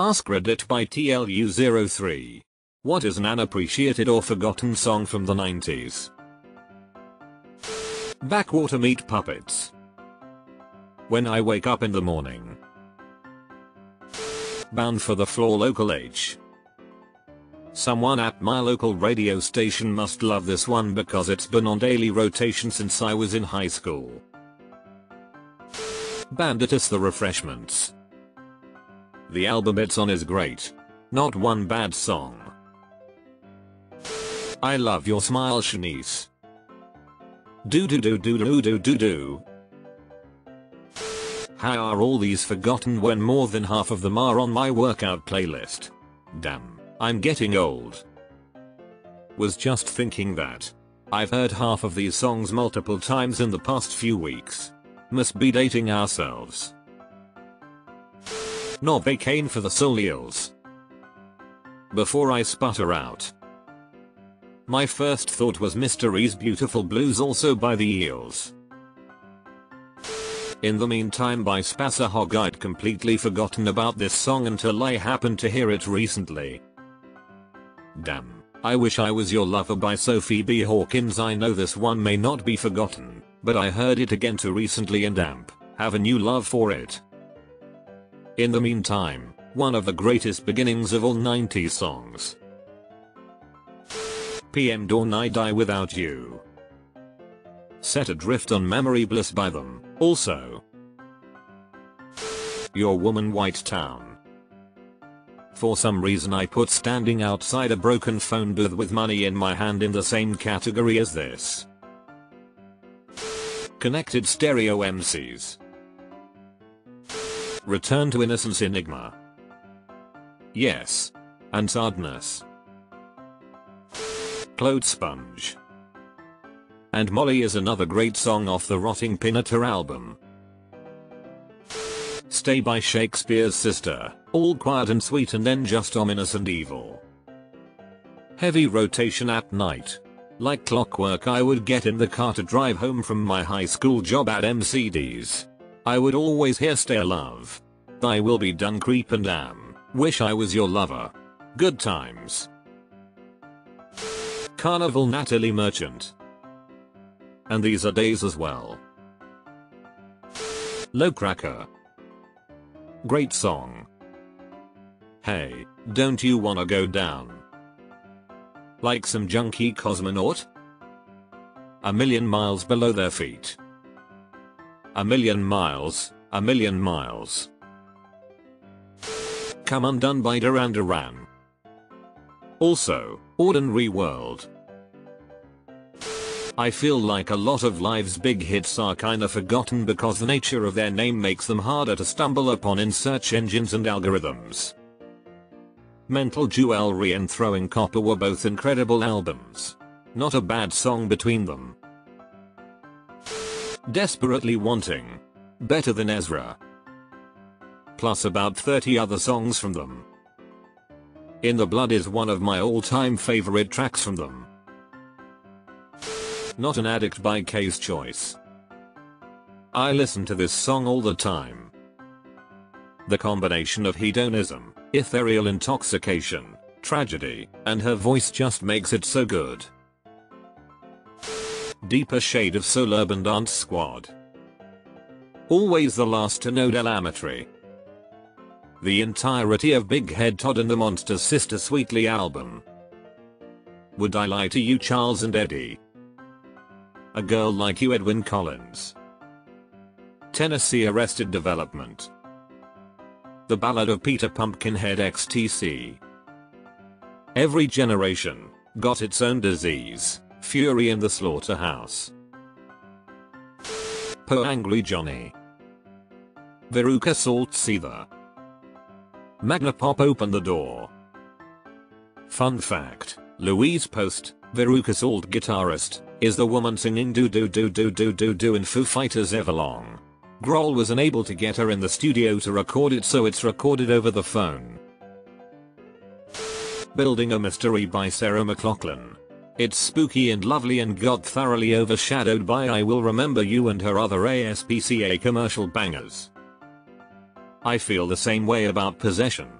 Ask Reddit by TLU03. What is an unappreciated or forgotten song from the 90s? Backwater Meat Puppets. When I wake up in the morning. Bound for the floor local H. Someone at my local radio station must love this one because it's been on daily rotation since I was in high school. Banditos the Refreshments. The album it's on is great. Not one bad song. I love your smile Shanice. Do do do do do do do do. How are all these forgotten when more than half of them are on my workout playlist? Damn, I'm getting old. Was just thinking that. I've heard half of these songs multiple times in the past few weeks. Must be dating ourselves. Novocaine for the soul eels. Before I sputter out. My first thought was Mystery's Beautiful Blues also by the Eels. In the meantime by Spacehog I'd completely forgotten about this song until I happened to hear it recently. Damn, I wish I was your lover by Sophie B. Hawkins I know this one may not be forgotten, but I heard it again too recently and amp, have a new love for it. In the meantime, one of the greatest beginnings of all 90s songs. PM Dawn I Die Without You. Set adrift on memory bliss by them, also. Your Woman White Town. For some reason I put standing outside a broken phone booth with money in my hand in the same category as this. Connected stereo MCs. Return to Innocence Enigma. Yes. And Sadness. Clothes Sponge. And Molly is another great song off the Rotting Pinata album. Stay by Shakespears Sister, all quiet and sweet and then just ominous and evil. Heavy rotation at night. Like clockwork I would get in the car to drive home from my high school job at MCD's. I would always hear Stay Love. I will be done creep and am. Wish I was your lover. Good times. Carnival Natalie Merchant. And these are days as well. Low Cracker. Great song. Hey, don't you wanna go down? Like some junkie cosmonaut? A million miles below their feet. A million miles, a million miles. Come Undone by Duran Duran. Also, Ordinary World. I feel like a lot of Live's big hits are kinda forgotten because the nature of their name makes them harder to stumble upon in search engines and algorithms. Mental Jewelry and Throwing Copper were both incredible albums. Not a bad song between them. Desperately Wanting. Better than Ezra. Plus about 30 other songs from them. In the Blood is one of my all-time favorite tracks from them. Not an addict by K's choice. I listen to this song all the time. The combination of hedonism, ethereal intoxication, tragedy, and her voice just makes it so good. Deeper shade of dance squad. Always the last to know Del Amitri. The entirety of Big Head Todd and the Monsters Sister Sweetly album. Would I lie to you Charles and Eddie? A girl like you Edwyn Collins. Tennessee Arrested Development. The Ballad of Peter Pumpkinhead XTC. Every generation got its own disease. Fury in the Slaughterhouse. Poe Angry Johnny. Veruca Salt Seether. Magnapop opened the door. Fun fact, Louise Post, Veruca Salt guitarist, is the woman singing do do do do do do do in Foo Fighters Everlong. Grohl was unable to get her in the studio to record it so it's recorded over the phone. Building a Mystery by Sarah McLachlan. It's spooky and lovely and got thoroughly overshadowed by I Will Remember You and her other ASPCA commercial bangers. I feel the same way about Possession.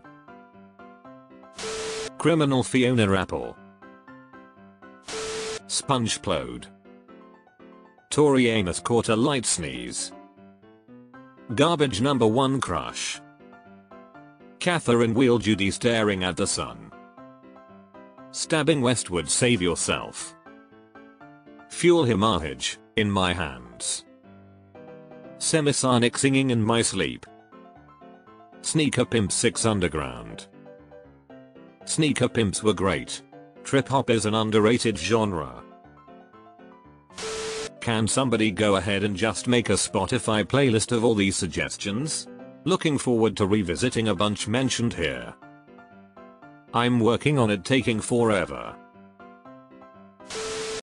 Criminal Fiona Apple. Sponge Plowed. Tori Amos caught a light sneeze. Garbage number 1 crush. Catherine Wheel Judy staring at the sun. Stabbing westward save yourself. Fuel Hemorrhage, in my hands. Semisonic singing in my sleep. Sneaker Pimp 6 Underground. Sneaker Pimps were great. Trip hop is an underrated genre. Can somebody go ahead and just make a Spotify playlist of all these suggestions? Looking forward to revisiting a bunch mentioned here. I'm working on it taking forever.